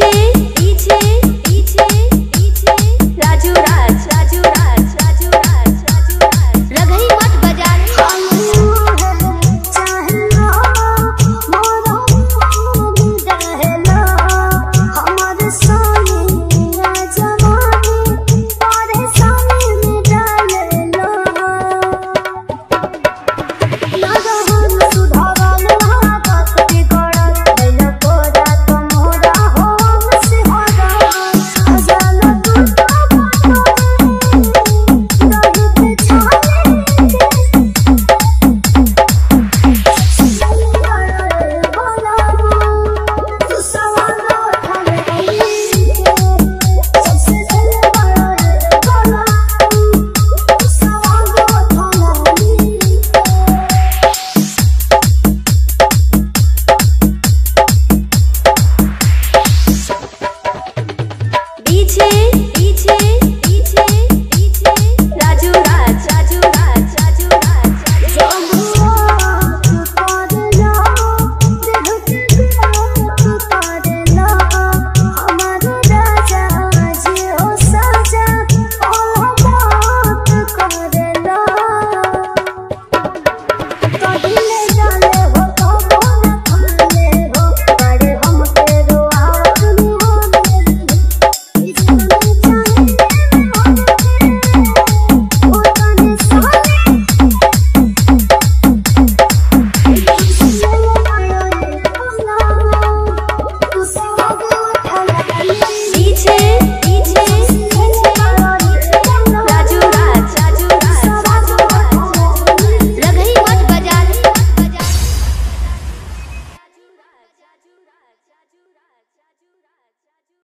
पीछे